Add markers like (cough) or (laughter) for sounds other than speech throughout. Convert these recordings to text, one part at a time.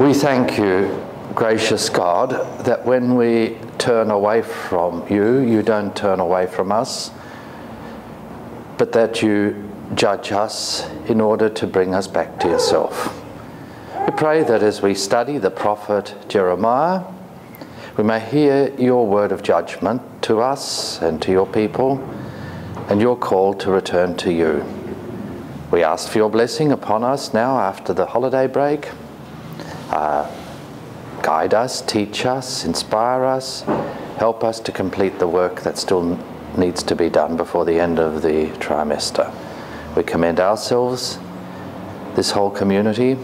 We thank you, gracious God, that when we turn away from you, you don't turn away from us, but that you judge us in order to bring us back to yourself. We pray that as we study the prophet Jeremiah, we may hear your word of judgment to us and to your people, and your call to return to you. We ask for your blessing upon us now after the holiday break. Uh, guide us, teach us, inspire us, help us to complete the work that still needs to be done before the end of the trimester. We commend ourselves, this whole community,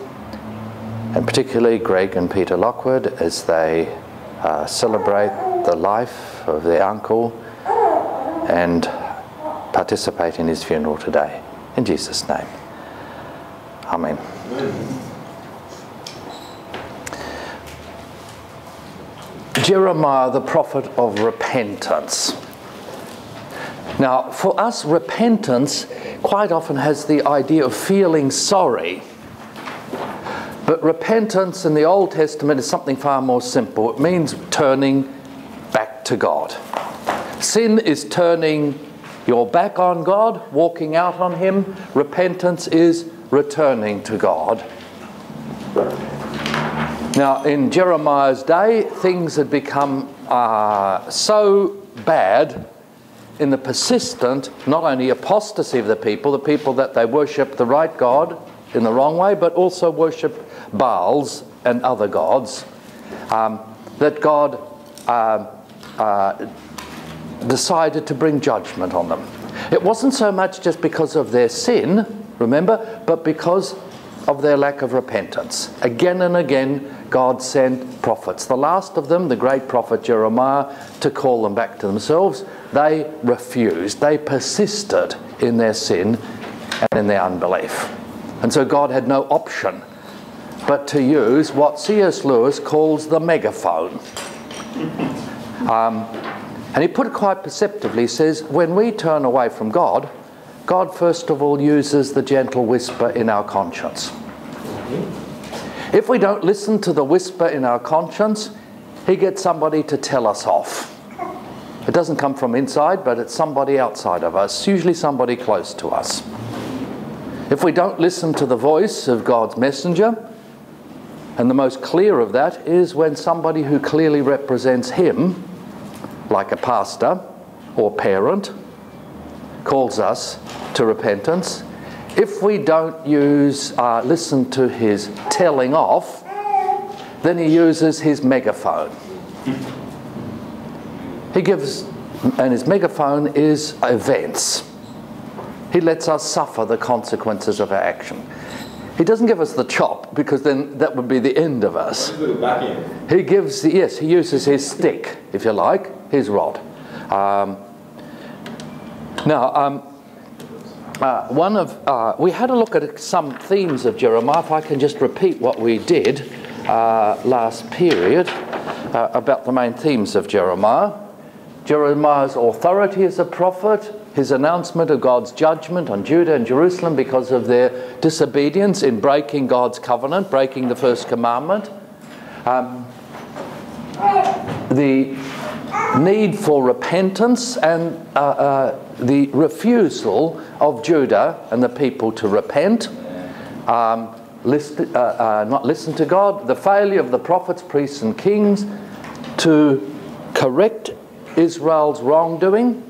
and particularly Greg and Peter Lockwood as they uh, celebrate the life of their uncle and participate in his funeral today. In Jesus' name. Amen. Jeremiah, the prophet of repentance. Now, for us, repentance quite often has the idea of feeling sorry. But repentance in the Old Testament is something far more simple. It means turning back to God. Sin is turning your back on God, walking out on Him. Repentance is returning to God. Now, in Jeremiah's day, things had become uh, so bad in the persistent, not only apostasy of the people, the people that they worship the right God in the wrong way, but also worship Baals and other gods, um, that God uh, uh, decided to bring judgment on them. It wasn't so much just because of their sin, remember, but because of their lack of repentance. Again and again, God sent prophets. The last of them, the great prophet Jeremiah, to call them back to themselves. They refused. They persisted in their sin and in their unbelief. And so God had no option but to use what C.S. Lewis calls the megaphone. Um, and he put it quite perceptively. He says, when we turn away from God, God first of all uses the gentle whisper in our conscience. If we don't listen to the whisper in our conscience, he gets somebody to tell us off. It doesn't come from inside, but it's somebody outside of us, usually somebody close to us. If we don't listen to the voice of God's messenger, and the most clear of that is when somebody who clearly represents him, like a pastor or parent, calls us to repentance. If we don't use, uh, listen to his telling off, then he uses his megaphone. He gives, and his megaphone is events. He lets us suffer the consequences of our action. He doesn't give us the chop because then that would be the end of us. He gives, yes, he uses his stick, if you like, his rod. Um, now, um, uh, one of uh, we had a look at some themes of Jeremiah. If I can just repeat what we did uh, last period uh, about the main themes of Jeremiah. Jeremiah's authority as a prophet, his announcement of God's judgment on Judah and Jerusalem because of their disobedience in breaking God's covenant, breaking the first commandment. Um, the need for repentance and uh, uh, the refusal of Judah and the people to repent, um, uh, uh, not listen to God, the failure of the prophets, priests, and kings to correct Israel's wrongdoing.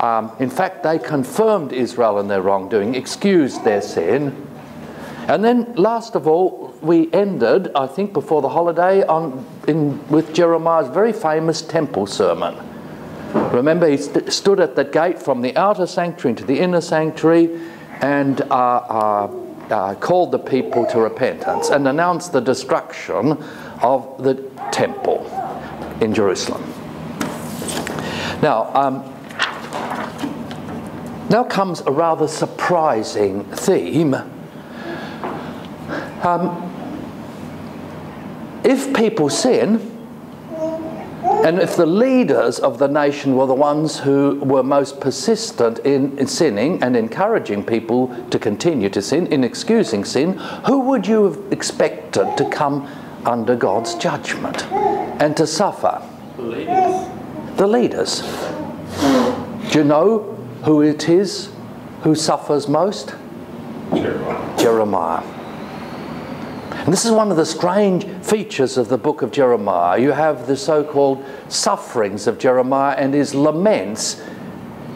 Um, in fact, they confirmed Israel in their wrongdoing, excused their sin. And then, last of all, we ended, I think, before the holiday on, in, with Jeremiah's very famous temple sermon. Remember, he st stood at the gate from the outer sanctuary into the inner sanctuary and uh, uh, uh, called the people to repentance and announced the destruction of the temple in Jerusalem. Now, um, now comes a rather surprising theme. Um, if people sin, and if the leaders of the nation were the ones who were most persistent in, in, sinning and encouraging people to continue to sin, in excusing sin, who would you have expected to come under God's judgment and to suffer? The leaders. The leaders. Do you know who it is who suffers most? Jeremiah. Jeremiah. And this is one of the strange features of the book of Jeremiah. You have the so called sufferings of Jeremiah and his laments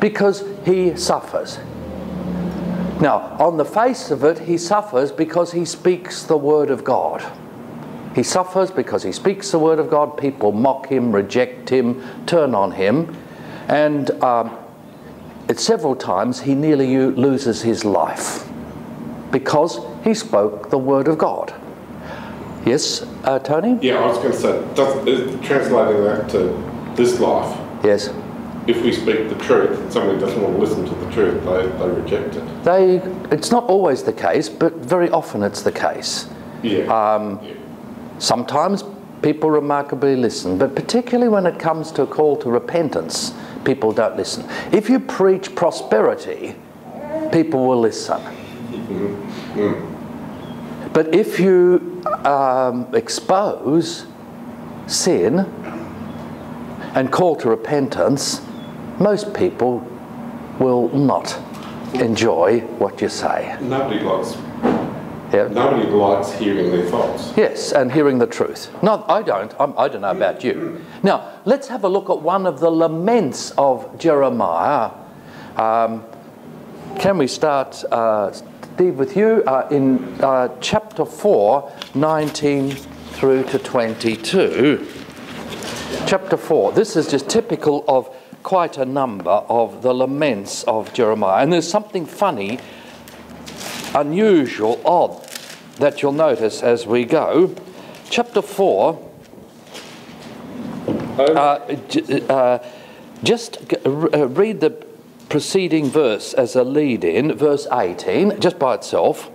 because he suffers. Now, on the face of it, he suffers because he speaks the word of God. He suffers because he speaks the word of God. People mock him, reject him, turn on him. And um, at several times he nearly loses his life because he spoke the word of God. Yes, uh, Tony? Yeah, I was going to say, does, translating that to this life, Yes. if we speak the truth and somebody doesn't want to listen to the truth, they, they reject it. They, it's not always the case, but very often it's the case. Yeah. Um, yeah. Sometimes people remarkably listen, but particularly when it comes to a call to repentance, people don't listen. If you preach prosperity, people will listen. But if you um, expose sin and call to repentance, most people will not enjoy what you say. Nobody likes, Yeah? nobody likes hearing their faults. Yes, and hearing the truth. No, I don't. I'm, I don't know about you. Now, let's have a look at one of the laments of Jeremiah. Um, can we start, uh, Steve, with you uh, in uh, chapter 4, 19 through to 22? Chapter 4. This is just typical of quite a number of the laments of Jeremiah. And there's something funny unusual, odd, that you'll notice as we go. Chapter 4, uh, uh, just uh, read the preceding verse as a lead in, verse 18, just by itself.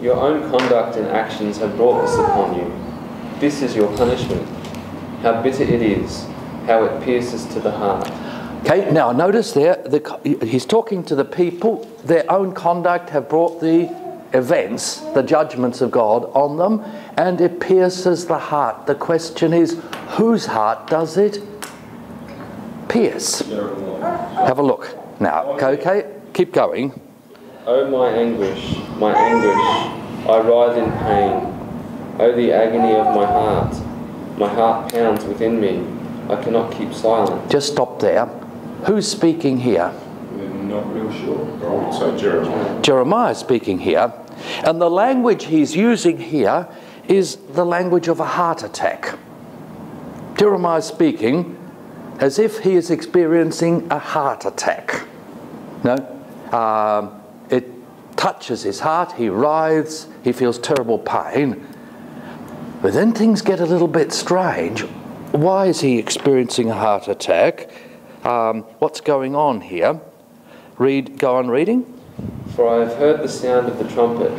Your own conduct and actions have brought this upon you. This is your punishment. How bitter it is, how it pierces to the heart. Okay, now notice there, the, he's talking to the people. Their own conduct have brought the events, the judgments of God on them, and it pierces the heart. The question is, whose heart does it pierce? Have a look. Now, okay, okay, keep going. Oh, my anguish, my anguish, I writhe in pain. Oh, the agony of my heart. My heart pounds within me. I cannot keep silent. Just stop there. Who's speaking here? We're not real sure. Oh, I would say Jeremiah. Jeremiah speaking here, and the language he's using here is the language of a heart attack. Jeremiah speaking as if he is experiencing a heart attack. No? Um, it touches his heart, he writhes, he feels terrible pain. But then things get a little bit strange. Why is he experiencing a heart attack? Um, what's going on here? Read, go on reading. For I have heard the sound of the trumpet.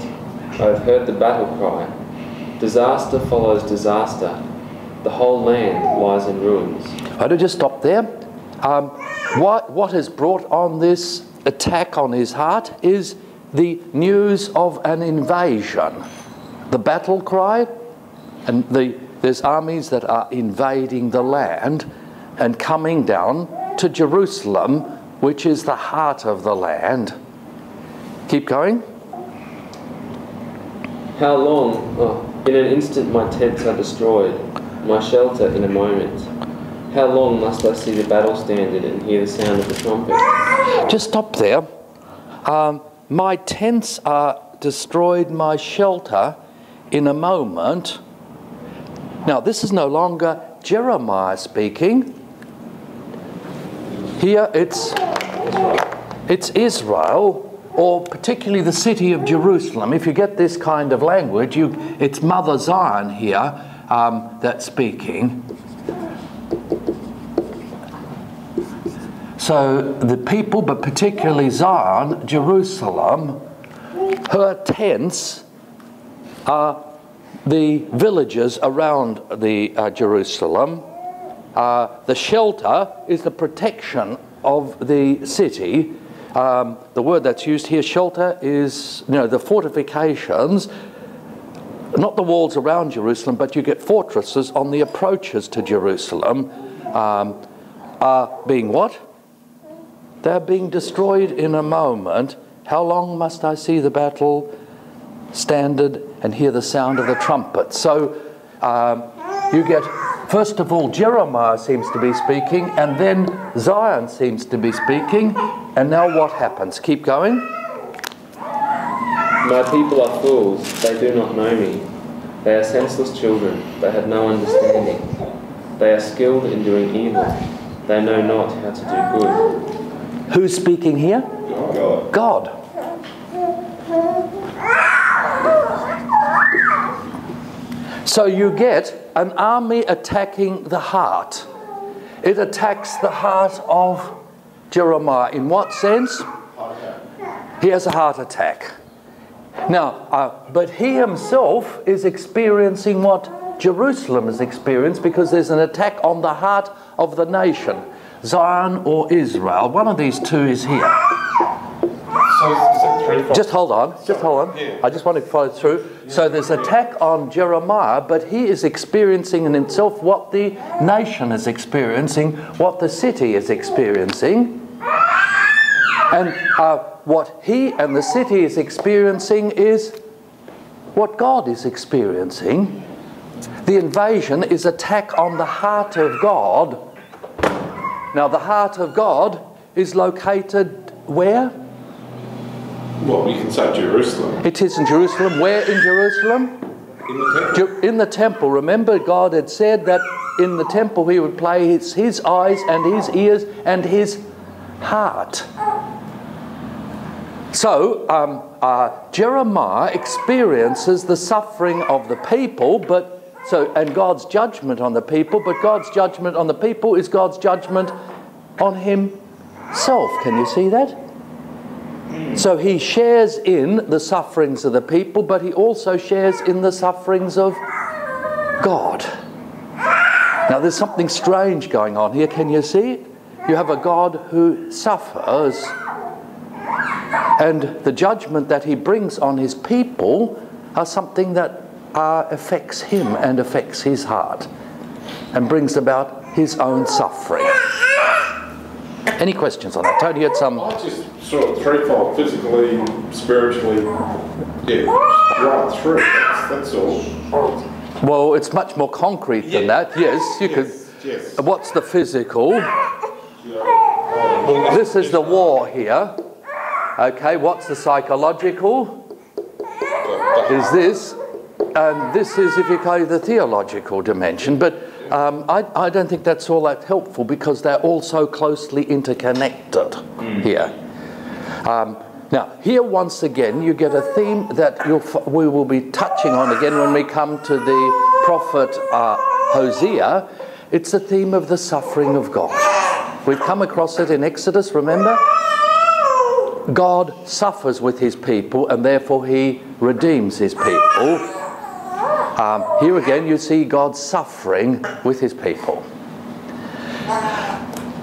I have heard the battle cry. Disaster follows disaster. The whole land lies in ruins. I do just stop there. Um, what, what has brought on this attack on his heart is the news of an invasion. The battle cry, and the, there's armies that are invading the land and coming down to Jerusalem, which is the heart of the land. Keep going. How long? Oh, in an instant my tents are destroyed, my shelter in a moment. How long must I see the battle standard and hear the sound of the trumpet? Just stop there. Um, my tents are destroyed, my shelter in a moment. Now, this is no longer Jeremiah speaking. Here it's, it's Israel, or particularly the city of Jerusalem. If you get this kind of language, you, it's Mother Zion here um, that's speaking. So the people, but particularly Zion, Jerusalem, her tents are the villages around the uh, Jerusalem. Uh, the shelter is the protection of the city. Um, the word that's used here, shelter, is you know the fortifications not the walls around Jerusalem, but you get fortresses on the approaches to Jerusalem, um, are being what? They're being destroyed in a moment. How long must I see the battle standard and hear the sound of the trumpet? So um, you get, first of all, Jeremiah seems to be speaking, and then Zion seems to be speaking. And now what happens? Keep going. My people are fools, they do not know me. They are senseless children, they have no understanding. They are skilled in doing evil, they know not how to do good. Who's speaking here? God. God. So you get an army attacking the heart. It attacks the heart of Jeremiah. In what sense? He has a heart attack. Now, uh, but he himself is experiencing what Jerusalem has experienced because there's an attack on the heart of the nation Zion or Israel. One of these two is here. So is it three fold? Just hold on, just hold on. Yeah. I just want to follow through. So there's attack on Jeremiah, but he is experiencing in himself what the nation is experiencing, what the city is experiencing. And uh, what he and the city is experiencing is what God is experiencing. The invasion is attack on the heart of God. Now, the heart of God is located where? Well, we can say Jerusalem. It is in Jerusalem. Where in Jerusalem? In the temple. In the temple. Remember, God had said that in the temple he would play his, his eyes and his ears and his heart. So, um, uh, Jeremiah experiences the suffering of the people, but so and God's judgment on the people, but God's judgment on the people is God's judgment on himself. Can you see that? So he shares in the sufferings of the people, but he also shares in the sufferings of God. Now there's something strange going on here. Can you see? You have a God who suffers, and the judgment that he brings on his people are something that uh, affects him and affects his heart and brings about his own suffering. Any questions on that? Tony you had some. I just saw it threefold physically, spiritually, yeah, right through. That's, that's all. Well, it's much more concrete than that. Yes, you Yes, could. yes. What's the physical? Yeah. This is the war here. Okay, what's the psychological? Is this, and this is, if you call it the theological dimension. But um, I, I don't think that's all that helpful because they're all so closely interconnected here. Um, now, here once again, you get a theme that we will be touching on again when we come to the prophet uh, Hosea. It's the theme of the suffering of God. We've come across it in Exodus, remember? God suffers with his people and therefore he redeems his people. Um, here again, you see God suffering with his people.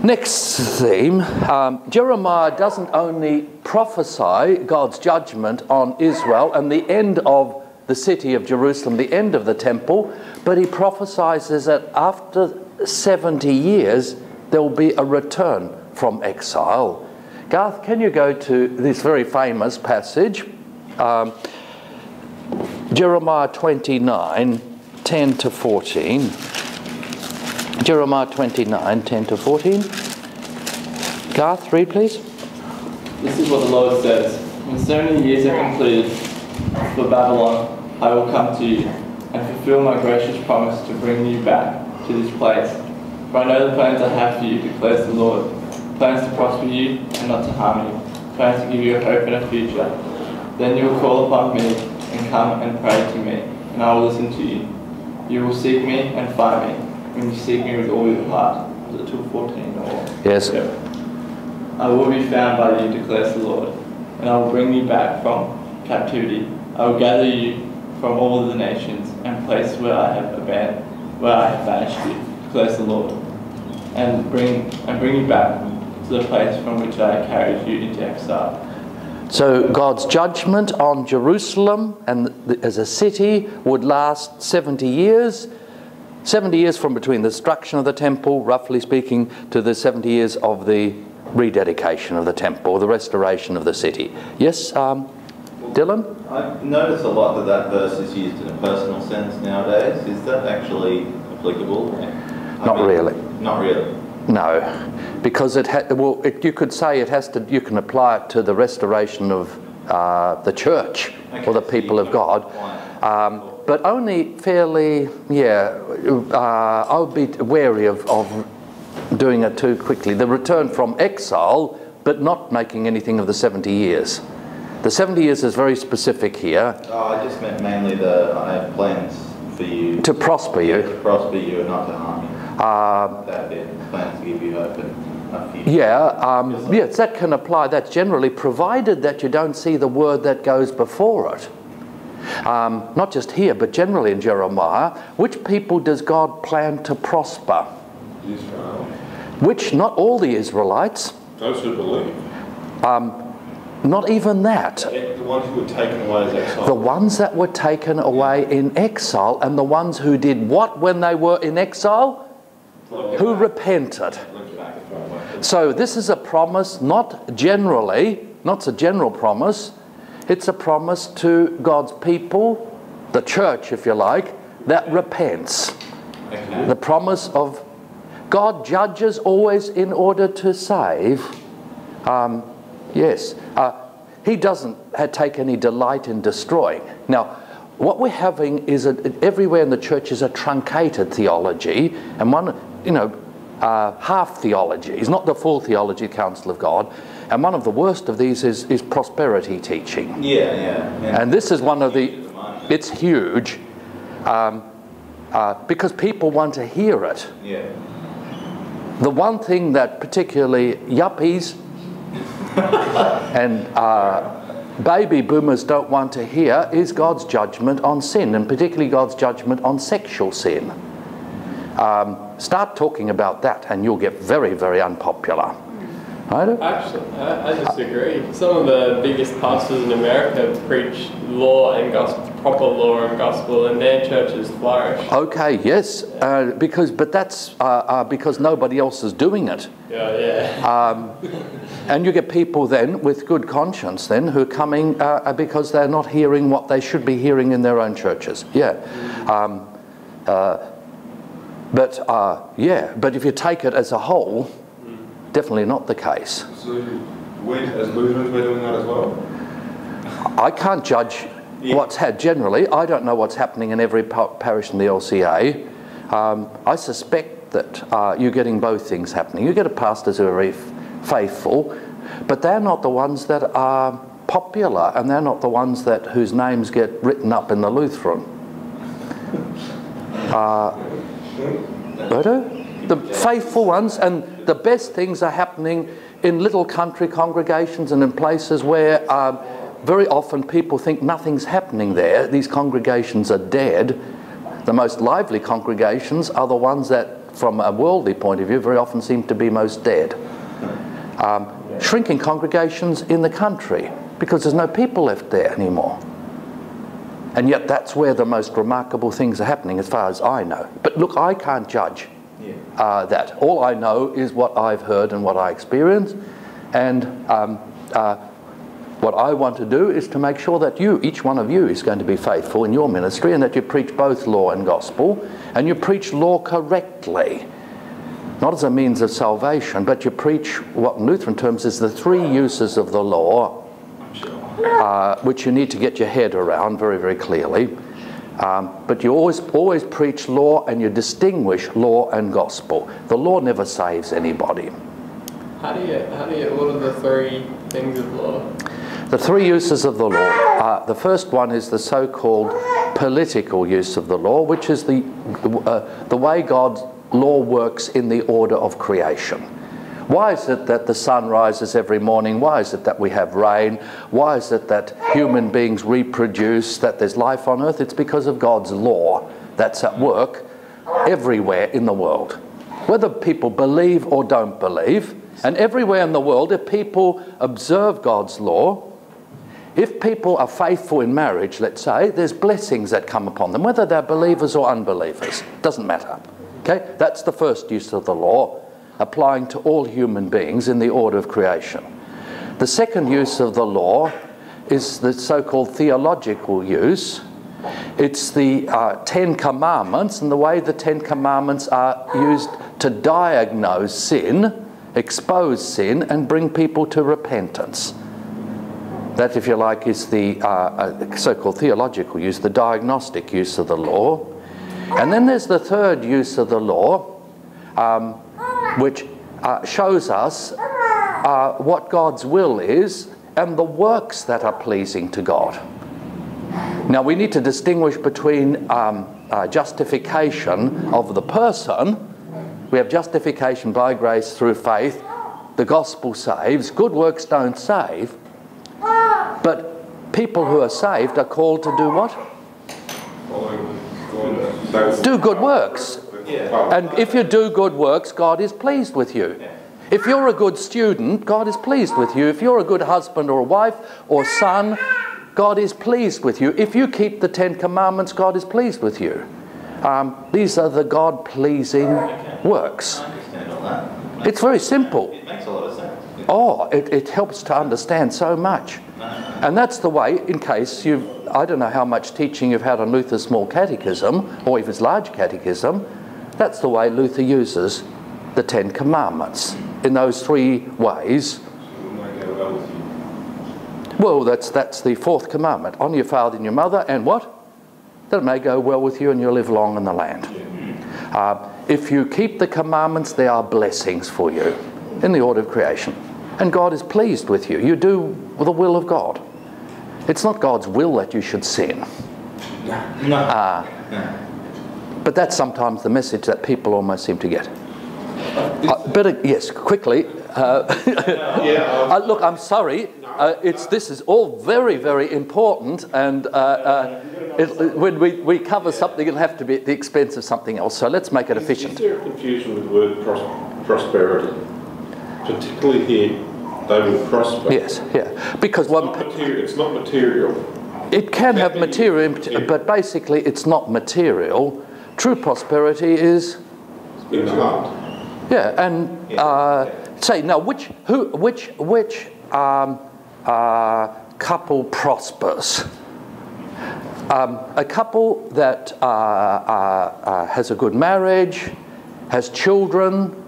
Next theme um, Jeremiah doesn't only prophesy God's judgment on Israel and the end of the city of Jerusalem, the end of the temple, but he prophesies that after 70 years there will be a return from exile. Garth, can you go to this very famous passage? Um, Jeremiah 29, 10 to 14. Jeremiah 29, 10 to 14. Garth, read please. This is what the Lord says When so many years are completed for Babylon, I will come to you and fulfill my gracious promise to bring you back to this place. For I know the plans I have for you, declares the Lord plans to prosper you and not to harm you, plans to give you a hope and a future. Then you will call upon me and come and pray to me, and I will listen to you. You will seek me and find me when you seek me with all your heart. Was it till 14 or? Yes. Yep. I will be found by you, declares the Lord, and I will bring you back from captivity. I will gather you from all the nations and place where I have abandoned, where I have banished you, declares the Lord, and bring and bring you back to the place from which I carried you into exile. So God's judgment on Jerusalem and the, as a city would last 70 years. 70 years from between the destruction of the temple, roughly speaking, to the 70 years of the rededication of the temple, the restoration of the city. Yes, um, Dylan? I notice a lot that that verse is used in a personal sense nowadays. Is that actually applicable? I Not mean, really. Not really. No, because it ha- well, it, you could say it has to. You can apply it to the restoration of uh, the church or the Okay, so people of God, um, but only fairly. Yeah, uh, I would be wary of, of doing it too quickly. The return from exile, but not making anything of the seventy years. The seventy years is very specific here Oh, I just meant mainly the I have plans for you to prosper you. to prosper you and not to harm you. Uh, that bit. Plans to give you hope and a. Yeah, um, yes, that can apply. That's generally provided that you don't see the word that goes before it. Um, not just here, but generally in Jeremiah. Which people does God plan to prosper? Israel. Which, not all the Israelites, Those who believe. not even that. The ones who were taken away as exile. The ones that were taken away in exile and the ones who did what when they were in exile? Who repented. So this is a promise, not generally, not a general promise. It's a promise to God's people, the church, if you like, that repents. The promise of God judges always in order to save. Um, yes, uh, He doesn't take any delight in destroying. Now, what we're having is a, everywhere in the church is a truncated theology, and one, you know, uh, half theology. It's not the full theology, counsel of God. And one of the worst of these is, is prosperity teaching. Yeah, yeah. And this is one of the, At the moment. it's huge um, uh, because people want to hear it. Yeah. The one thing that particularly yuppies (laughs) and uh, baby boomers don't want to hear is God's judgment on sin, and particularly God's judgment on sexual sin. Um, start talking about that, and you'll get very, very unpopular. Right? Actually, I, I disagree. Some of the biggest pastors in America preach law and gospel, proper law and gospel, and their churches flourish. Okay, yes, uh, because but that's uh, uh, because nobody else is doing it. Yeah, yeah. And you get people then with good conscience then who are coming uh, because they're not hearing what they should be hearing in their own churches. Yeah. Um, uh, but uh, yeah, but if you take it as a whole, definitely not the case. So we, as Lutherans, we're doing that as well. I can't judge what's had generally. I don't know what's happening in every parish in the LCA. Um, I suspect that uh, you're getting both things happening. You get a pastors who are very f- faithful, but they're not the ones that are popular, and they're not the ones that whose names get written up in the Lutheran. Uh, righto? the faithful ones, and the best things are happening in little country congregations and in places where um, very often people think nothing's happening there. These congregations are dead. The most lively congregations are the ones that, from a worldly point of view, very often seem to be most dead. Um, shrinking congregations in the country because there's no people left there anymore. And yet, that's where the most remarkable things are happening, as far as I know. But look, I can't judge Yeah. uh, that. All I know is what I've heard and what I experience, and um, uh, what I want to do is to make sure that you, each one of you, is going to be faithful in your ministry, and that you preach both law and gospel, and you preach law correctly. Not as a means of salvation, but you preach what in Lutheran terms is the three uses of the law uh, which you need to get your head around very, very clearly. Um, but you always, always preach law and you distinguish law and gospel. The law never saves anybody. How do you how do you order the three things of law? The three uses of the law. Uh, the first one is the so-called political use of the law, which is the uh, the way God's law works in the order of creation. Why is it that the sun rises every morning? Why is it that we have rain? Why is it that human beings reproduce, that there's life on earth? It's because of God's law that's at work everywhere in the world. Whether people believe or don't believe, and everywhere in the world, if people observe God's law, if people are faithful in marriage, let's say, there's blessings that come upon them, whether they're believers or unbelievers. Doesn't matter. Okay? That's the first use of the law, applying to all human beings in the order of creation. The second use of the law is the so called theological use. It's the uh, Ten Commandments and the way the Ten Commandments are used to diagnose sin, expose sin, and bring people to repentance. That, if you like, is the uh, uh, so called theological use, the diagnostic use of the law. And then there's the third use of the law, um, which uh, shows us uh, what God's will is and the works that are pleasing to God. Now, we need to distinguish between um, uh, justification of the person. We have justification by grace through faith. The gospel saves. Good works don't save. But people who are saved are called to do what? Do good works. And if you do good works, God is pleased with you. If you're a good student, God is pleased with you. If you're a good husband or wife or son, God is pleased with you. If you keep the Ten Commandments, God is pleased with you. Um, these are the God pleasing works. I understand all that. It's very simple. It makes a lot of sense. Oh, it, it helps to understand so much. And that's the way, in case you've, I don't know how much teaching you've had on Luther's small catechism, or if it's large catechism, that's the way Luther uses the Ten Commandments in those three ways. Well, that's, that's the fourth commandment. Honour your father and your mother, and what? That it may go well with you and you'll live long in the land. Uh, if you keep the commandments, there are blessings for you in the order of creation. And God is pleased with you. You do the will of God. It's not God's will that you should sin. No. Uh, but that's sometimes the message that people almost seem to get. Uh, better, yes, quickly. Uh, (laughs) uh, look, I'm sorry. Uh, it's, this is all very, very important, and uh, uh, it, when we, we cover something, it'll have to be at the expense of something else. So let's make it efficient. there a confusion with the word pros- prosperity? Particularly here, they will prosper. Yes, yeah. Because It's one, not material, it's not material. it can have material, but basically it's not material. True prosperity is. Yeah, and uh, say now, which who, which which um, uh, couple prospers? Um, a couple that uh, uh, uh, has a good marriage, has children,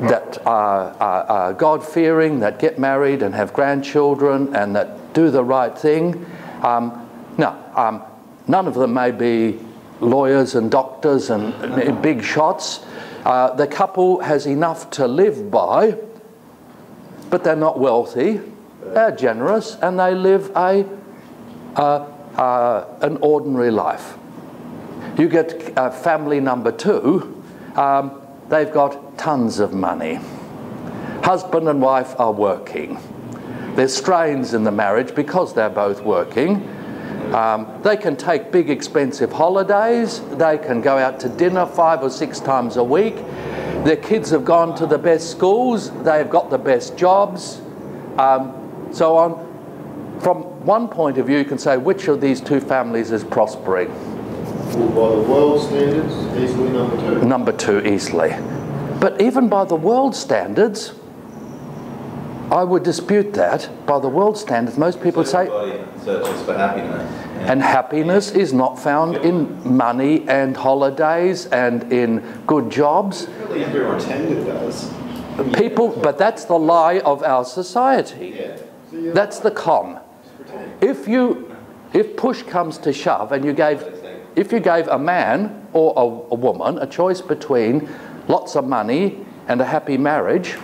that are, are, are God fearing, that get married and have grandchildren, and that do the right thing. Um, now, um, none of them may be lawyers and doctors and, and big shots. Uh, the couple has enough to live by, but they're not wealthy. They're generous, and they live a uh, uh, an ordinary life. You get uh, family number two, um, they've got tons of money. Husband and wife are working. There's strains in the marriage because they're both working. Um, they can take big expensive holidays. They can go out to dinner five or six times a week. Their kids have gone to the best schools. They've got the best jobs. Um, so on. From one point of view, you can say which of these two families is prospering. Well, by the world standards, easily number two. Number two, easily. But even by the world standards, I would dispute that. By the world standards, most people would say, searches for happiness. Yeah. and happiness is not found in money and holidays and in good jobs. Really, everyone pretended does. People, but that's the lie of our society. Yeah. So That's the con. If you, if push comes to shove, and you gave, if you gave a man or a, a woman a choice between lots of money and a happy marriage,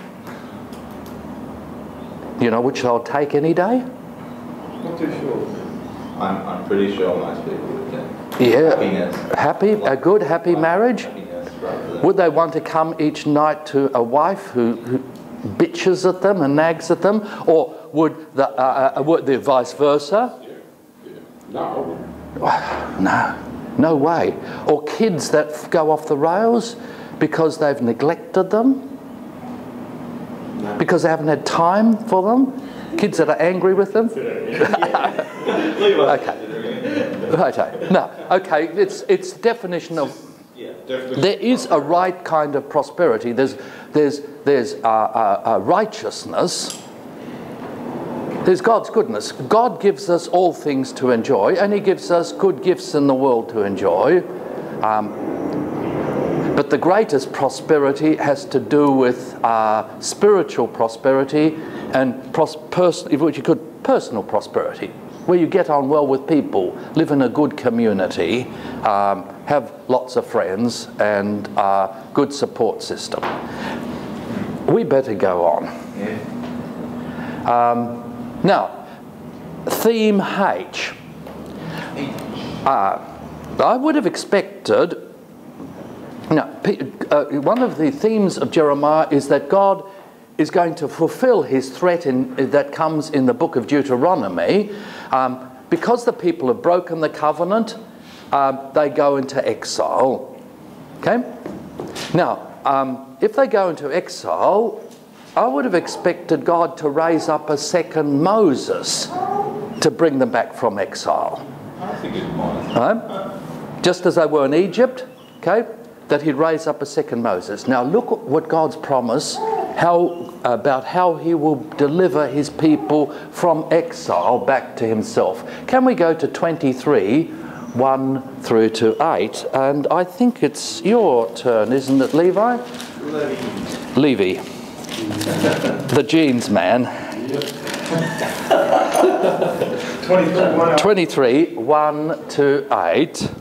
you know which they'll take any day. not too sure. I'm, I'm pretty sure most people would get Yeah, happiness. happy, a good happy marriage. Rather than Would they want to come each night to a wife who, who bitches at them and nags at them, or would the, uh, uh, would the vice versa? No. No, (sighs) no way. Or kids that go off the rails because they've neglected them, because they haven't had time for them. Kids that are angry with them? (laughs) Okay. Righto. No. Okay. It's it's definition of Definitely. there is a right kind of prosperity. There's there's there's uh, uh, uh, righteousness. There's God's goodness. God gives us all things to enjoy, and He gives us good gifts in the world to enjoy. Um, but the greatest prosperity has to do with uh, spiritual prosperity and pros- you could personal prosperity, where you get on well with people, live in a good community, um, have lots of friends, and uh, good support system. We better go on. Um, now, theme H. Uh, I would have expected now, uh, one of the themes of Jeremiah is that God is going to fulfill his threat in, that comes in the book of Deuteronomy. Um, because the people have broken the covenant, um, they go into exile. Okay? Now, um, if they go into exile, I would have expected God to raise up a second Moses to bring them back from exile That's a good point. right? Just as they were in Egypt, okay, that he'd raise up a second Moses. Now look at what God's promise how about how he will deliver his people from exile back to himself. Can we go to 23 1 through to 8 and I think it's your turn, isn't it, Levi? Levy. the jeans man. 23 1 to 8.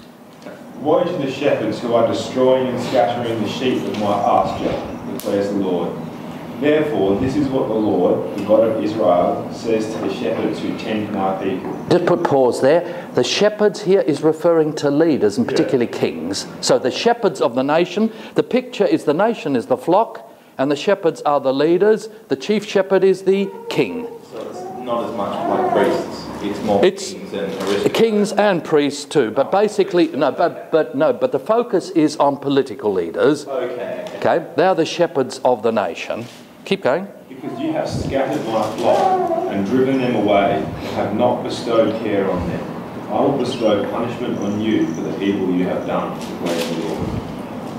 Woe to the shepherds who are destroying and scattering the sheep of my pasture, declares the Lord. Therefore, this is what the Lord, the God of Israel, says to the shepherds who tend my people. Just put pause there. The shepherds here is referring to leaders and particularly kings. So the shepherds of the nation, the picture is the nation is the flock and the shepherds are the leaders. The chief shepherd is the king. So it's not as much like priests. It's more It's- kings and. Kings and priests too, but basically no, but but no, but the focus is on political leaders. Okay. Okay, they are the shepherds of the nation. Keep going. Because you have scattered my flock and driven them away, and have not bestowed care on them. I will bestow punishment on you for the evil you have done, declares the Lord.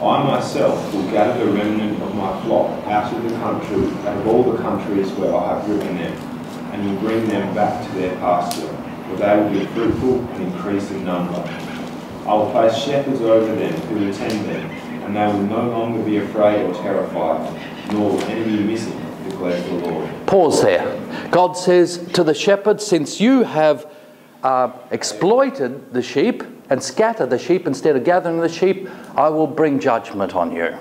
I myself will gather the remnant of my flock out of the country, out of all the countries where I have driven them, and will bring them back to their pasture, where they will be fruitful and increase in number. I will place shepherds over them who will tend them, and they will no longer be afraid or terrified, nor will any be missing, declares the Lord. Pause there. God says to the shepherds, since you have uh, exploited the sheep and scattered the sheep instead of gathering the sheep, I will bring judgment on you.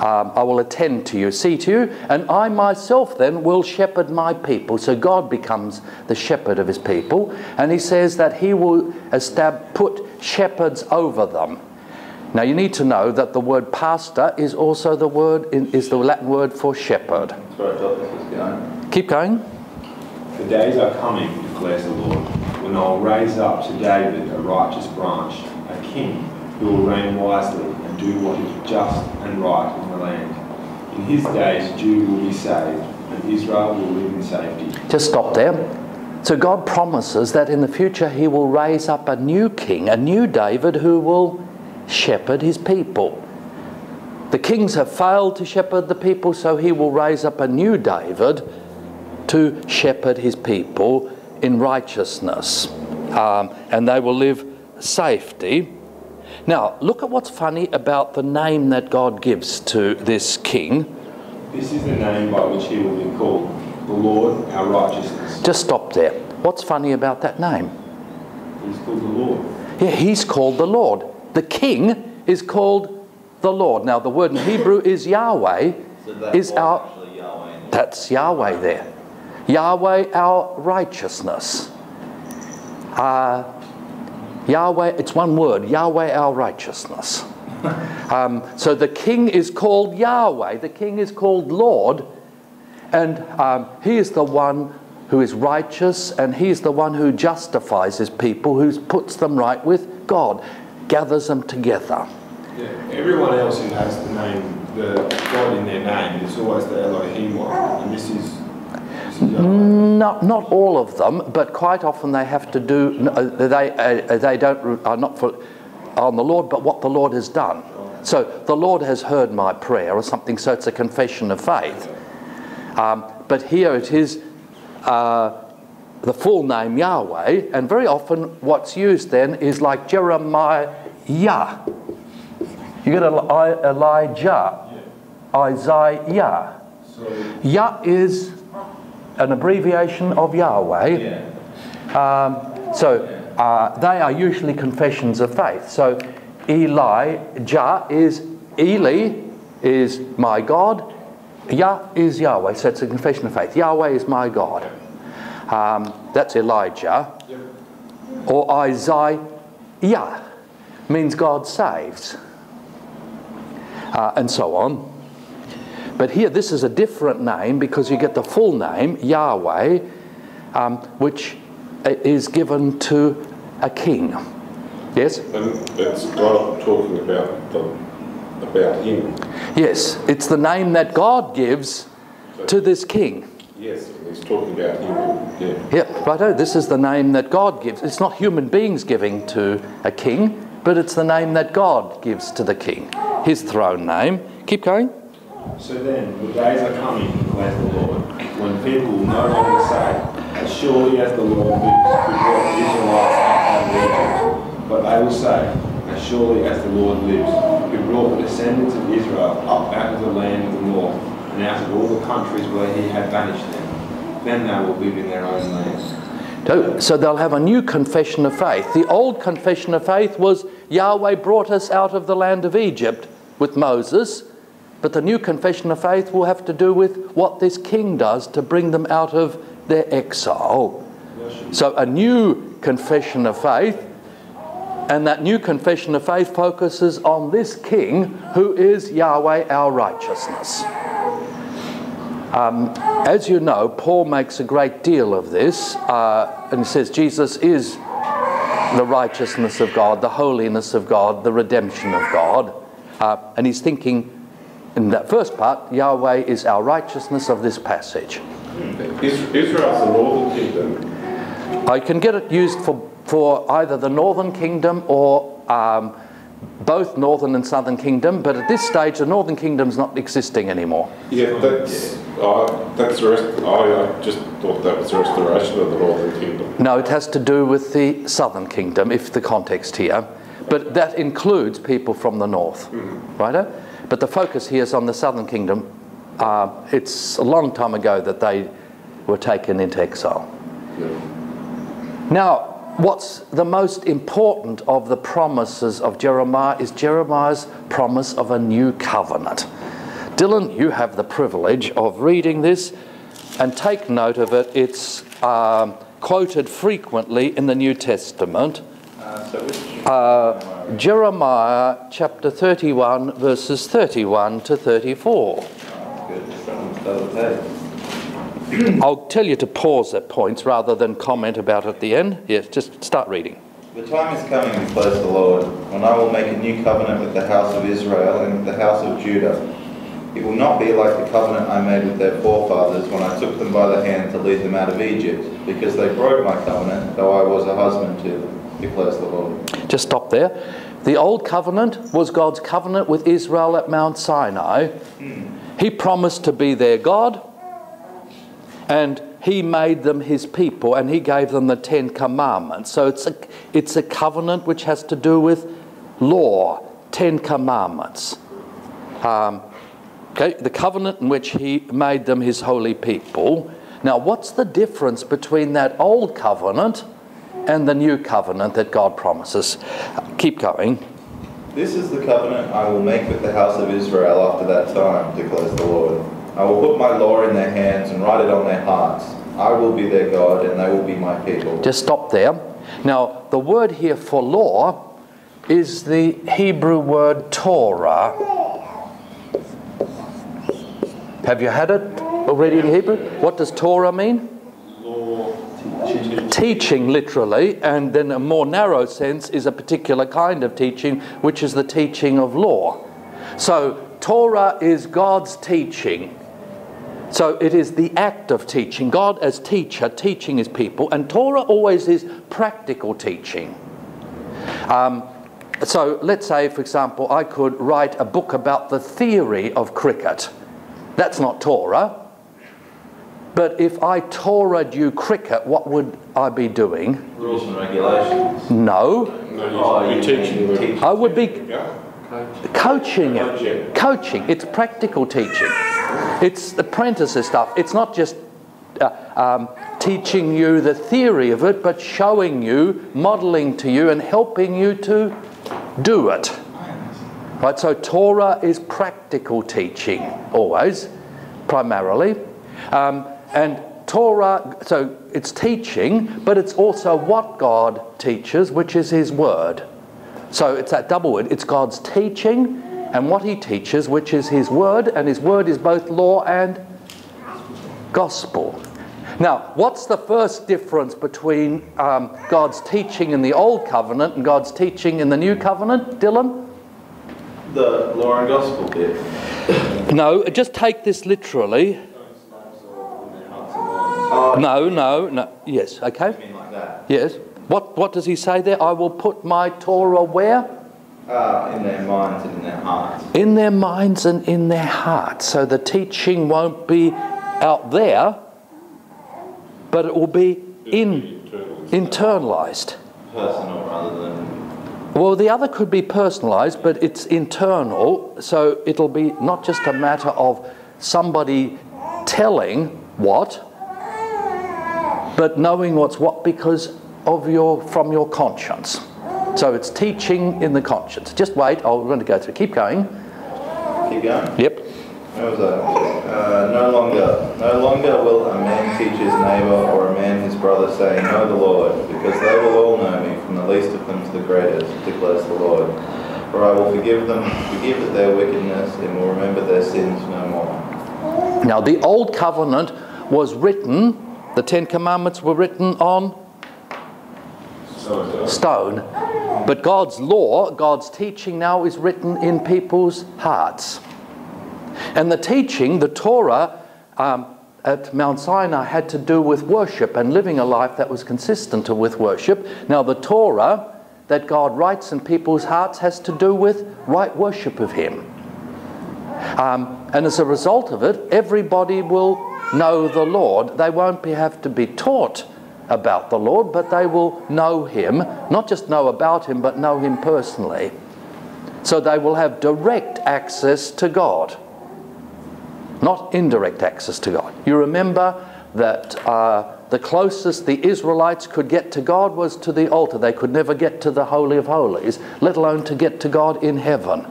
Um, I will attend to you, see to you, and I myself then will shepherd my people. So God becomes the shepherd of his people, and he says that he will estab- put shepherds over them. Now you need to know that the word pastor is also the word is the Latin word for shepherd. That's where I thought this was going. Keep going. The days are coming, declares the Lord, when I will raise up to David a righteous branch, a king who will reign wisely do what is just and right in the land. In his days, Judah will be saved, and Israel will live in safety. Just stop there. So God promises that in the future he will raise up a new king, a new David who will shepherd his people. The kings have failed to shepherd the people, so he will raise up a new David to shepherd his people in righteousness. Um, and they will live safety. Now, look at what's funny about the name that God gives to this king. This is the name by which he will be called, the Lord our righteousness. Just stop there. What's funny about that name? He's called the Lord. Yeah, he's called the Lord. The king is called the Lord. Now, the word in Hebrew is Yahweh. So Is our Yahweh. that's Yahweh there. Yahweh, our righteousness. Uh, Yahweh, it's one word. Yahweh, our righteousness. Um, so the king is called Yahweh. The king is called Lord, and um, he is the one who is righteous, and he is the one who justifies his people, who puts them right with God, gathers them together. Yeah, everyone else who has the name, the God in their name, it's always the Elohim one, and this is, Yahweh? Not, not all of them, but quite often they have to do, uh, they, uh, they don't, are not for, on the Lord, but what the Lord has done. So the Lord has heard my prayer or something, so it's a confession of faith. Um, but here it is uh, the full name Yahweh, and very often what's used then is like Jeremiah. Yah. You get Eli- Elijah, Isaiah. Yah is an abbreviation of Yahweh. Um, so uh, they are usually confessions of faith. So Elijah ja is Eli is my God. Yah is Yahweh. So it's a confession of faith. Yahweh is my God. Um, that's Elijah. Or Isaiah yah means God saves. Uh, and so on. But here, this is a different name because you get the full name, Yahweh, um, which is given to a king. Yes? And it's God talking about the, about him. Yes, it's the name that God gives to this king. Yes, he's talking about him. Yeah. Yeah, righto, this is the name that God gives. It's not human beings giving to a king, but it's the name that God gives to the king. His throne name. Keep going. So then, the days are coming, declares the Lord, when people will no longer say, As surely as the Lord lives, who brought the Israelites out of Egypt, but they will say, As surely as the Lord lives, who brought the descendants of Israel up out of the land of the north, and out of all the countries where he had banished them. Then they will live in their own land. So, so they'll have a new confession of faith. The old confession of faith was Yahweh brought us out of the land of Egypt with Moses. But the new confession of faith will have to do with what this king does to bring them out of their exile. So, a new confession of faith, and that new confession of faith focuses on this king who is Yahweh, our righteousness. Um, as you know, Paul makes a great deal of this, uh, and he says Jesus is the righteousness of God, the holiness of God, the redemption of God. Uh, and he's thinking in that first part, Yahweh is our righteousness of this passage. Is- Israel's the northern kingdom. I can get it used for, for either the northern kingdom or um, both northern and southern kingdom, but at this stage, the northern kingdom's not existing anymore. Yeah, that's, uh, that's the rest, I, I just thought that was the restoration of the northern kingdom. No, it has to do with the southern kingdom, if the context here. But that includes people from the north, right? But the focus here is on the southern kingdom. Uh, it's a long time ago that they were taken into exile. Now, what's the most important of the promises of Jeremiah is Jeremiah's promise of a new covenant. Dylan, you have the privilege of reading this and take note of it. It's um, quoted frequently in the New Testament. Uh, so which Uh, Jeremiah chapter 31, verses 31 to 34. good, from the other page. I'll tell you to pause at points rather than comment about at the end. Yes, just start reading. The time is coming, declares the Lord, when I will make a new covenant with the house of Israel and with the house of Judah. It will not be like the covenant I made with their forefathers when I took them by the hand to lead them out of Egypt, because they broke my covenant, though I was a husband to them, declares the. Just stop there. The old covenant was God's covenant with Israel at Mount Sinai. He promised to be their God, and He made them His people, and He gave them the Ten Commandments. So it's a, it's a covenant which has to do with law, Ten Commandments. Um, okay, the covenant in which He made them His holy people. Now, what's the difference between that old covenant and the new covenant that God promises? Keep going. This is the covenant I will make with the house of Israel after that time, declares the Lord. I will put my law in their hands and write it on their hearts. I will be their God, and they will be my people. Just stop there. Now, the word here for law is the Hebrew word Torah. Have you had it already in Hebrew? What does Torah mean? Teaching, literally, and then a more narrow sense is a particular kind of teaching, which is the teaching of law. So, Torah is God's teaching. So it is the act of teaching. God, as teacher, teaching his people, and Torah always is practical teaching. Um, so let's say, for example, I could write a book about the theory of cricket. That's not Torah. But if I Torah you cricket, what would I be doing? Rules and regulations. No. No, you- you're teaching. I would be Yeah. coaching it. Coaching. It's practical teaching. It's apprentices stuff. It's not just uh, um, teaching you the theory of it, but showing you, modeling to you, and helping you to do it. Right, so Torah is practical teaching, always, primarily. Um, and Torah, so it's teaching, but it's also what God teaches, which is His Word. So it's that double word. It's God's teaching and what He teaches, which is His Word, and His Word is both law and gospel. Now, what's the first difference between um, God's teaching in the Old Covenant and God's teaching in the New Covenant, Dylan? The law and gospel bit. No, just take this literally. No, no, no. Yes, okay. I mean like that. Yes. What, what does he say there? I will put my Torah where? Uh, in their minds and in their hearts. In their minds and in their hearts. So the teaching won't be out there, but it will be in, internalized. Personal rather than. Well, the other could be personalized, but it's internal, so it'll be not just a matter of somebody telling what, but knowing what's what because of your from your conscience. So it's teaching in the conscience. Just wait, oh, we're going to go through. Keep going. Keep going. Yep. Was that? Uh, no longer, no longer will a man teach his neighbor or a man his brother, saying, Know the Lord, because they will all know me, from the least of them to the greatest, declares the Lord. For I will forgive them, forgive their wickedness, and will remember their sins no more. Now, the Old Covenant was written, the Ten Commandments were written on stone. But God's law, God's teaching now is written in people's hearts. And the teaching, the Torah um, at Mount Sinai had to do with worship and living a life that was consistent with worship. Now, the Torah that God writes in people's hearts has to do with right worship of Him. Um, and as a result of it, everybody will know the Lord. They won't be, have to be taught about the Lord, but they will know Him, not just know about Him, but know Him personally. So they will have direct access to God, not indirect access to God. You remember that uh, the closest the Israelites could get to God was to the altar. They could never get to the Holy of Holies, let alone to get to God in heaven.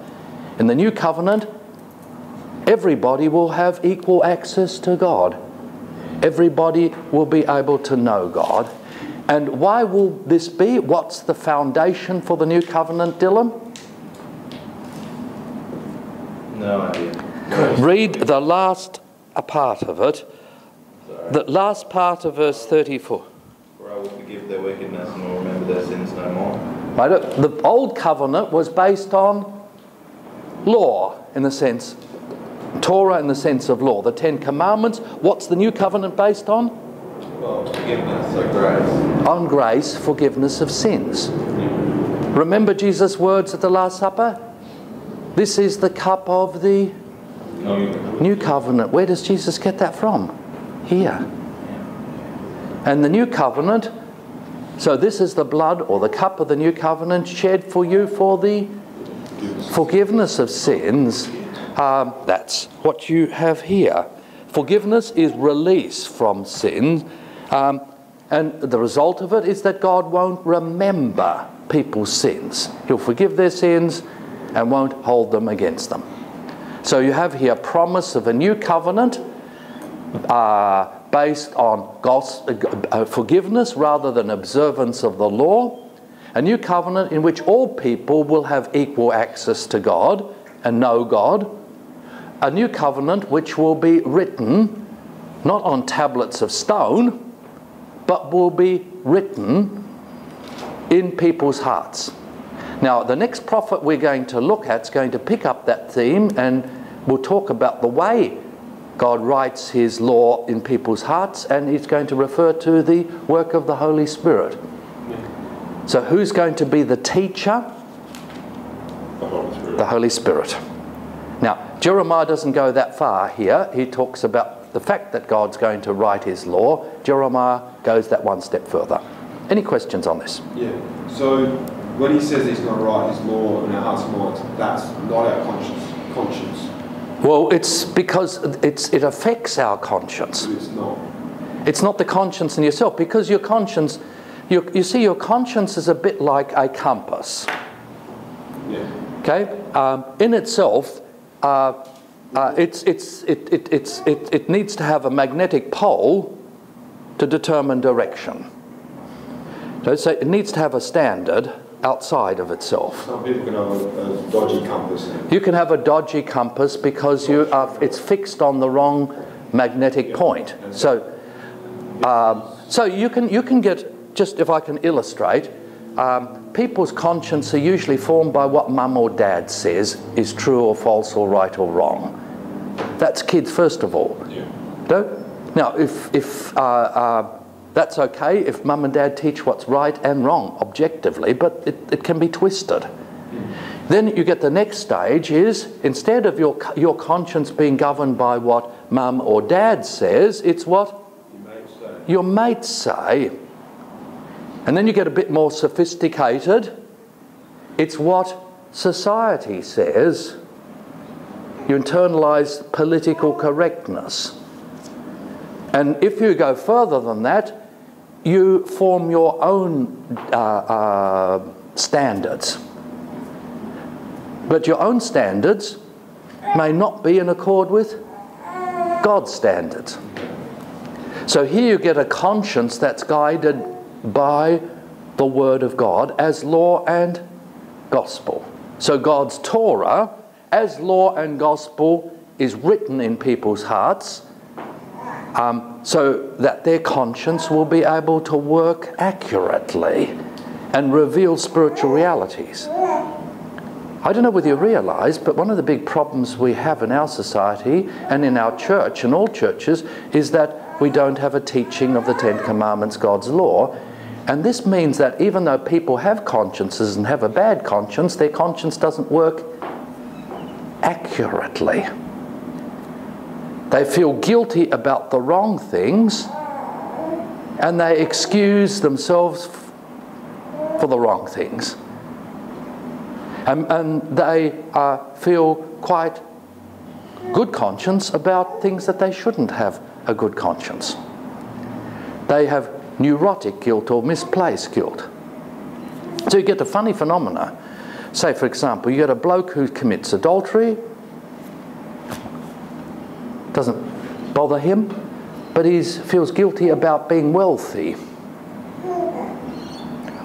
In the New Covenant, everybody will have equal access to God. Everybody will be able to know God. And why will this be? What's the foundation for the New Covenant, Dylan? No idea. Read the last a part of it. The last part of verse 34. For I will forgive their wickedness and will remember their sins no more. Right? The old covenant was based on law, in the sense, Torah in the sense of law. The Ten Commandments. What's the new covenant based on? Well, forgiveness, so grace. On grace, forgiveness of sins. Remember Jesus' words at the Last Supper? This is the cup of the new covenant. Where does Jesus get that from? Here. And the new covenant, so this is the blood or the cup of the new covenant shed for you for the forgiveness of sins. Um, that's what you have here. Forgiveness is release from sin. Um, and the result of it is that God won't remember people's sins. He'll forgive their sins and won't hold them against them. So you have here promise of a new covenant uh, based on gos- uh, forgiveness rather than observance of the law. A new covenant in which all people will have equal access to God and know God. A new covenant which will be written not on tablets of stone, but will be written in people's hearts. Now, the next prophet we're going to look at is going to pick up that theme and we'll talk about the way God writes his law in people's hearts, and he's going to refer to the work of the Holy Spirit. So, who's going to be the teacher? The Holy Spirit. The Holy Spirit. Jeremiah doesn't go that far here. He talks about the fact that God's going to write his law. Jeremiah goes that one step further. Any questions on this? Yeah. So when he says he's going to write his law in our hearts and minds, that's not our conscience. Conscience. Well, it's because it's, it affects our conscience. But it's not. It's not the conscience in yourself, because your conscience, you, you see, your conscience is a bit like a compass. Yeah. Okay? Um, in itself, uh, uh, it's, it's, it, it, it's, it, it needs to have a magnetic pole to determine direction. So so it needs to have a standard outside of itself. Some people can have a, a dodgy compass. You can have a dodgy compass because you are, it's fixed on the wrong magnetic point. So, um, so you can you can get just if I can illustrate. Um, people's conscience are usually formed by what mum or dad says is true or false or right or wrong. That's kids first of all. Yeah. No? Now, if, if uh, uh, that's okay if mum and dad teach what's right and wrong objectively, but it, it can be twisted. Then you get the next stage is instead of your, your conscience being governed by what mum or dad says, it's what You may say. your mates say. And then you get a bit more sophisticated. It's what society says. You internalize political correctness. And if you go further than that, you form your own uh, uh, standards. But your own standards may not be in accord with God's standards. So here you get a conscience that's guided by the Word of God as law and gospel. So God's Torah, as law and gospel, is written in people's hearts um, so that their conscience will be able to work accurately and reveal spiritual realities. I don't know whether you realise, but one of the big problems we have in our society and in our church and all churches is that we don't have a teaching of the Ten Commandments, God's law. And this means that even though people have consciences and have a bad conscience, their conscience doesn't work accurately. They feel guilty about the wrong things and they excuse themselves for the wrong things. And, and they uh, feel quite good conscience about things that they shouldn't have a good conscience. They have neurotic guilt or misplaced guilt. So you get the funny phenomena. Say, for example, you get a bloke who commits adultery, doesn't bother him, but he feels guilty about being wealthy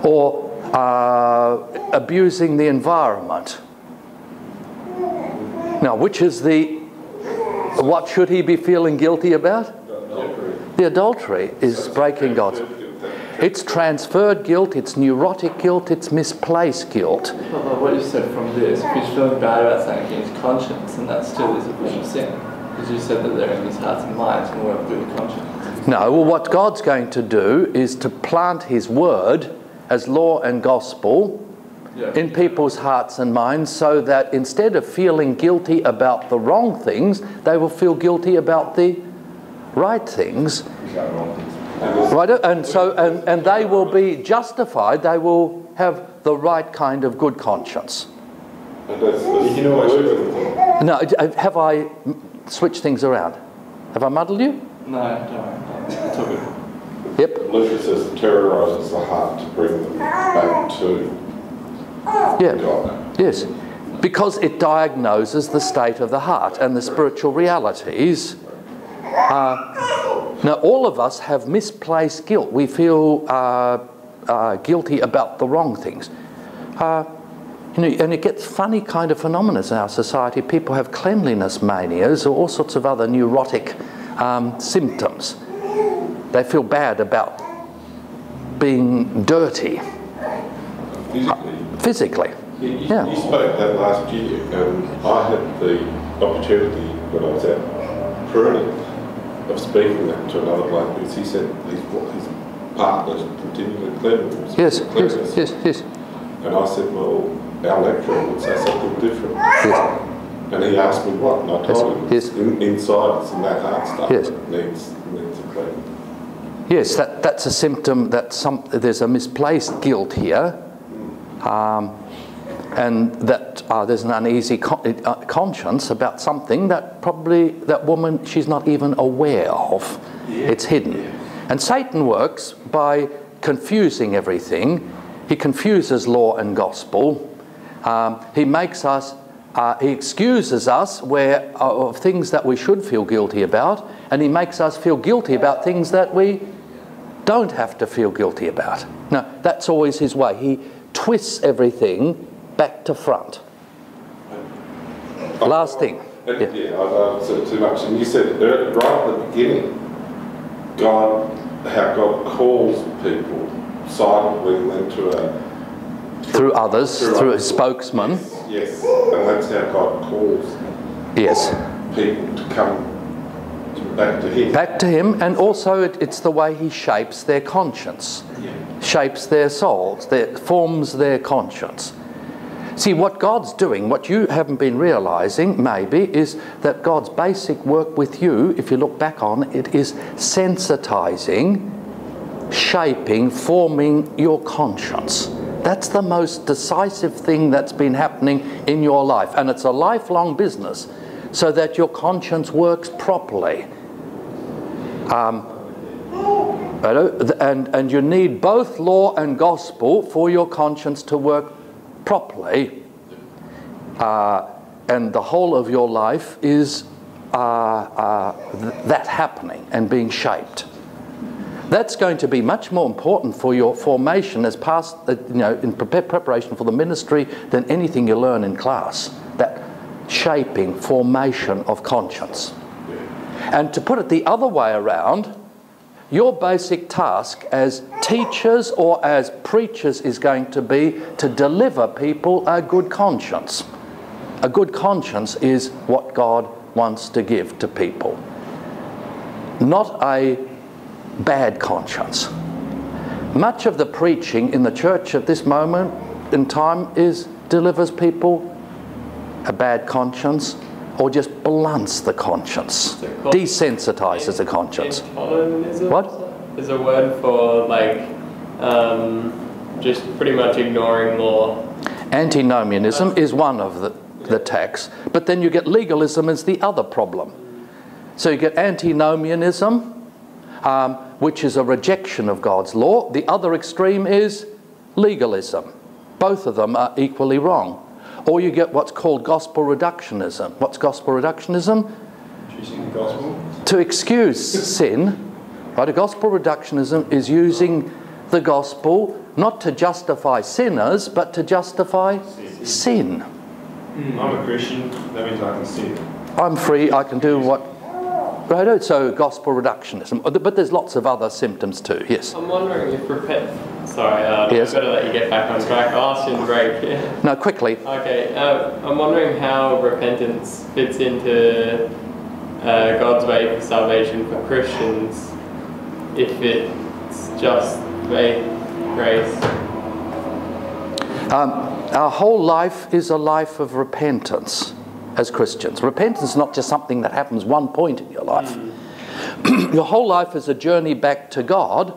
or uh, abusing the environment. Now, which is the what should he be feeling guilty about? The adultery is breaking God's. It's transferred guilt, it's neurotic guilt, it's misplaced guilt. Well, what you said from this, if he's feeling bad about something in his conscience, and that still is a form of sin. Because you said that they're in his hearts and minds and work through the conscience. No, well, what God's going to do is to plant His word as law and gospel Yeah. in people's hearts and minds so that instead of feeling guilty about the wrong things, they will feel guilty about the right things. Right? And so and, and they will be justified, they will have the right kind of good conscience. And that's the You can always- believing thing. Now, have I switched things around? Have I muddled you? No, don't worry. It's all good. Yep. Luke says terrorizes the heart to bring them back to Yeah. God. Yes, because it diagnoses the state of the heart and the spiritual realities. Uh, now, all of us have misplaced guilt. We feel uh, uh, guilty about the wrong things. Uh, you know, and it gets funny kind of phenomena in our society. People have cleanliness manias or all sorts of other neurotic um, symptoms. They feel bad about being dirty Physically. physically. You, you- Yeah. you spoke that last year, and I had the opportunity when I was out pruning of speaking that to another bloke because he said his, his partners continue to clean him. Yes, yes, yes, yes. And I said, well, our lecturer would say something different. Yes. And he asked me what, and I told him, Yes. in, inside it's in that heart stuff Yes. that needs, needs a clean. Yes, that, that's a symptom that some, there's a misplaced guilt here, um, and that uh, there's an uneasy con- uh, conscience about something that probably that woman she's not even aware of. It's hidden, and Satan works by confusing everything. He confuses law and gospel. Um, he makes us. Uh, he excuses us where uh, of things that we should feel guilty about, and he makes us feel guilty about things that we don't have to feel guilty about. Now, that's always his way. He twists everything back to front. Last thing. Yeah. yeah, I don't said too much. And you said right at the beginning, God, how God calls people silently and then to a Through others, Through through a spokesman. yes, and that's how God calls Yes. people to come to, back to Him. Back to him, and also it, it's the way he shapes their conscience, shapes their souls, their, forms their conscience. See, what God's doing, what you haven't been realizing, maybe, is that God's basic work with you, if you look back on it, is sensitizing, shaping, forming your conscience. That's the most decisive thing that's been happening in your life. And it's a lifelong business so that your conscience works properly. Um, and, and you need both law and gospel for your conscience to work properly. Uh, and the whole of your life is uh, uh, th- that happening and being shaped. That's going to be much more important for your formation as past, uh, you know, in pre- preparation for the ministry than anything you learn in class. That shaping, formation of conscience. And to put it the other way around, your basic task as teachers or as preachers is going to be to deliver people a good conscience. A good conscience is what God wants to give to people, not a bad conscience. Much of the preaching in the church at this moment in time is delivers people a bad conscience or just blunts the conscience, called- desensitizes the conscience. What? Is a word for like um, just pretty much ignoring law. Antinomianism is one of the, the attacks, but then you get legalism as the other problem. So you get antinomianism, um, which is a rejection of God's law. The other extreme is legalism. Both of them are equally wrong. Or you get what's called gospel reductionism. What's gospel reductionism? Choosing the gospel. To excuse sin, right? A gospel reductionism is using the gospel not to justify sinners, but to justify sin. I'm a Christian, that means I can sin. I'm free, I can do what. Right, so gospel reductionism. But there's lots of other symptoms too, yes. I'm wondering if repent. Sorry, uh, Yes. I better let you get back on track. I'll ask you in break. (laughs) No, quickly. okay, uh, I'm wondering how repentance fits into uh, God's way for salvation for Christians if it's just faith, grace. Um, our whole life is a life of repentance as Christians. Repentance is not just something that happens one point in your life. (clears throat) your whole life is a journey back to God.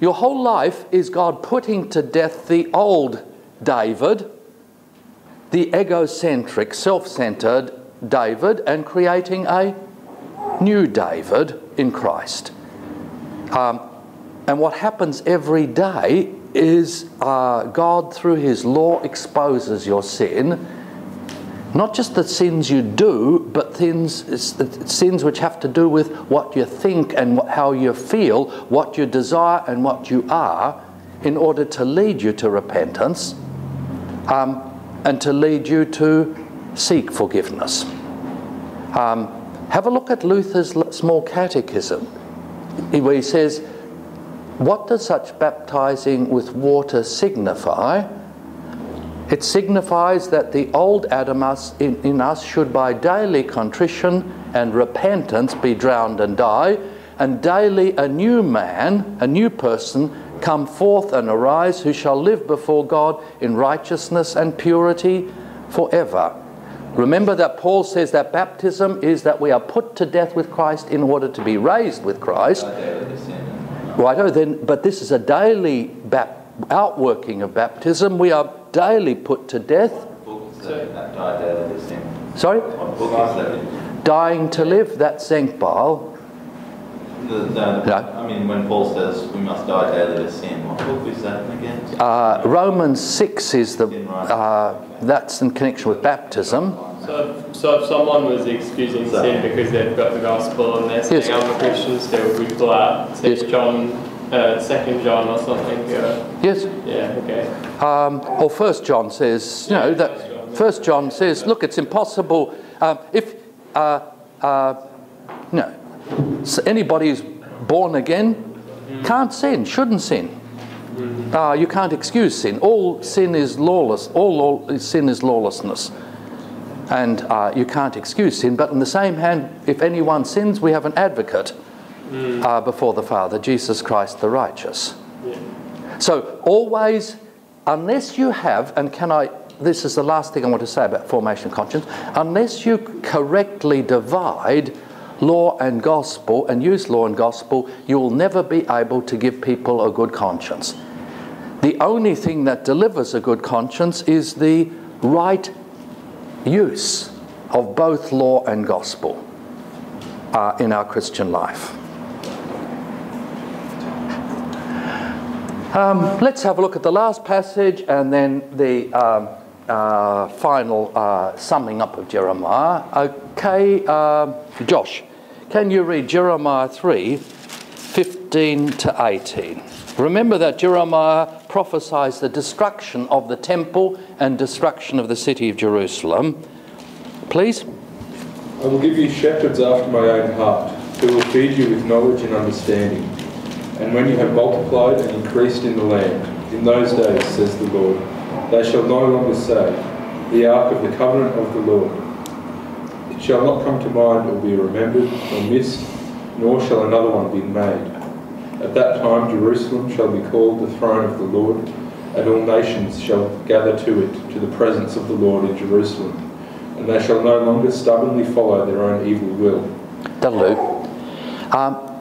Your whole life is God putting to death the old David, the egocentric, self centered David, and creating a new David in Christ. Um, and what happens every day is uh, God, through His law, exposes your sin. Not just the sins you do, but things, sins which have to do with what you think and what, how you feel, what you desire and what you are, in order to lead you to repentance um, and to lead you to seek forgiveness. Um, have a look at Luther's small catechism, where he says, What does such baptizing with water signify? It signifies that the old Adam us, in, in us should by daily contrition and repentance be drowned and die, and daily a new man, a new person, come forth and arise, who shall live before God in righteousness and purity forever. Remember that Paul says that baptism is that we are put to death with Christ in order to be raised with Christ. Righto, oh, then, but this is a daily bap- outworking of baptism. We are daily put to death. Sorry? Dying to live, that's Zenkbal. The, the, No. I mean, when Paul says we must die daily to sin, what book is that again? Uh, Romans 6 is the, uh, that's in connection with baptism. So if, so if someone was excusing sin because they've got the gospel and they're saying Yes. I'm a Christian still, we pull out Second Yes. John, Second John or something. Uh, Yes? yeah, okay. Um, or First John says, you know, that First John says, look, it's impossible um, if uh, uh, no, so anybody who's born again can't sin, shouldn't sin. Uh, you can't excuse sin. All sin is lawless. All law, sin is lawlessness, and uh, you can't excuse sin. But in the same hand, if anyone sins, we have an advocate uh, before the Father, Jesus Christ the righteous. So always, unless you have, and can I, this is the last thing I want to say about formation of conscience, unless you correctly divide law and gospel and use law and gospel, you will never be able to give people a good conscience. The only thing that delivers a good conscience is the right use of both law and gospel uh, in our Christian life. Um, let's have a look at the last passage and then the um, uh, final uh, summing up of Jeremiah. Okay, um, Josh, can you read Jeremiah 3 15 to 18? Remember that Jeremiah prophesies the destruction of the temple and destruction of the city of Jerusalem. Please. I will give you shepherds after my own heart, who will feed you with knowledge and understanding. And when you have multiplied and increased in the land, in those days, says the Lord, they shall no longer say, The ark of the covenant of the Lord. It shall not come to mind or be remembered or missed, nor shall another one be made. At that time Jerusalem shall be called the throne of the Lord, and all nations shall gather to it, to the presence of the Lord in Jerusalem. And they shall no longer stubbornly follow their own evil will. That'll. Um,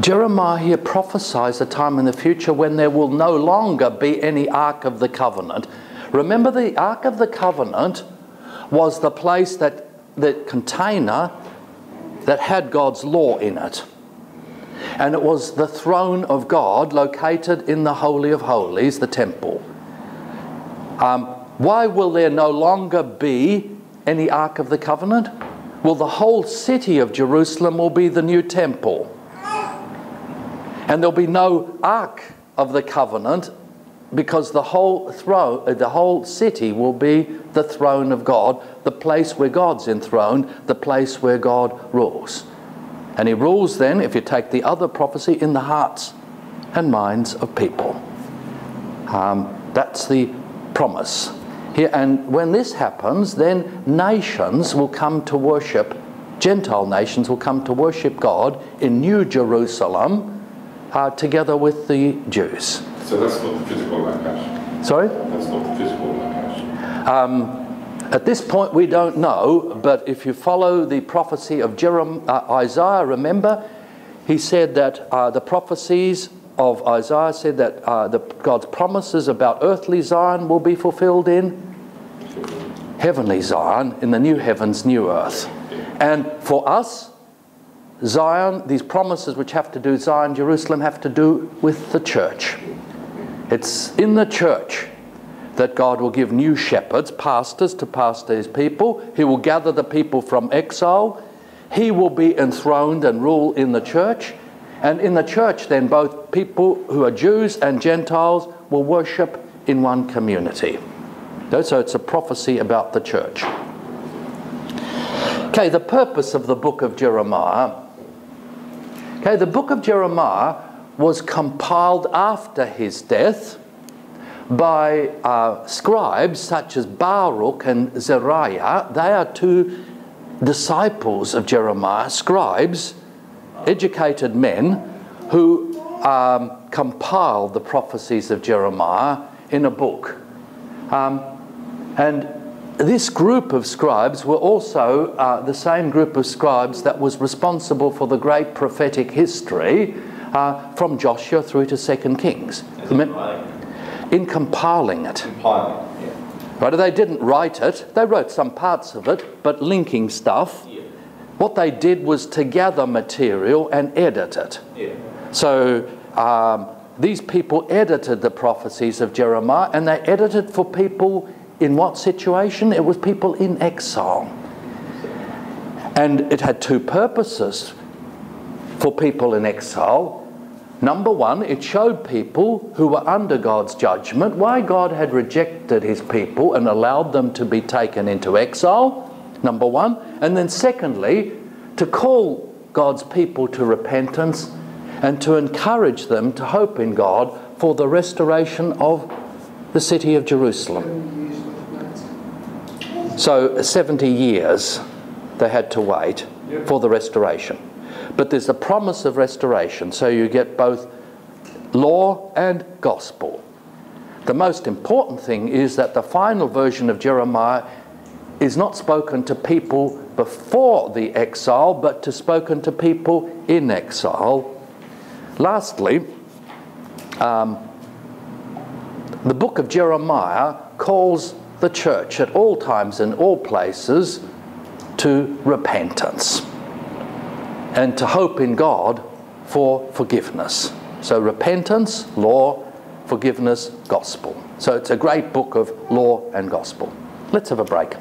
Jeremiah here prophesies a time in the future when there will no longer be any Ark of the Covenant. Remember, the Ark of the Covenant was the place that, the container that had God's law in it. And it was the throne of God located in the Holy of Holies, the temple. Um, why will there no longer be any Ark of the Covenant? Well, the whole city of Jerusalem will be the new temple. And there'll be no Ark of the Covenant because the whole throne, uh, the whole city will be the throne of God, the place where God's enthroned, the place where God rules. And he rules then, if you take the other prophecy, in the hearts and minds of people. Um, that's the promise. Here, and when this happens, then nations will come to worship, Gentile nations will come to worship God in New Jerusalem uh, together with the Jews. So that's not the physical location. Sorry? That's not the physical location. Um, at this point, we don't know, but if you follow the prophecy of Jerem, uh, Isaiah, remember, he said that uh, the prophecies of Isaiah said that uh, the, God's promises about earthly Zion will be fulfilled in heavenly Zion, in the new heavens, new earth. And for us, Zion, these promises which have to do Zion, Jerusalem, have to do with the church. It's in the church that God will give new shepherds, pastors to pastor his people. He will gather the people from exile. He will be enthroned and rule in the church. And in the church, then, both people who are Jews and Gentiles will worship in one community. So it's a prophecy about the church. Okay, the purpose of the book of Jeremiah. Okay, the book of Jeremiah was compiled after his death by uh, scribes such as Baruch and Seraiah. They are two disciples of Jeremiah, scribes, educated men who um, compiled the prophecies of Jeremiah in a book. Um, and this group of scribes were also uh, the same group of scribes that was responsible for the great prophetic history uh, from Joshua through to Second Kings. In compiling it. Compiling, yeah. Right, they didn't write it, they wrote some parts of it, but linking stuff. Yeah. What they did was to gather material and edit it. Yeah. So um, these people edited the prophecies of Jeremiah and they edited for people in what situation? It was people in exile. And it had two purposes for people in exile. Number one, it showed people who were under God's judgment why God had rejected his people and allowed them to be taken into exile. Number one. And then, secondly, to call God's people to repentance and to encourage them to hope in God for the restoration of the city of Jerusalem. So 70 years they had to wait for the restoration. But there's a promise of restoration, so you get both law and gospel. The most important thing is that the final version of Jeremiah is not spoken to people before the exile, but to spoken to people in exile. Lastly, um, the book of Jeremiah calls the church at all times and all places to repentance and to hope in God for forgiveness. So, repentance, law, forgiveness, gospel. So, it's a great book of law and gospel. Let's have a break.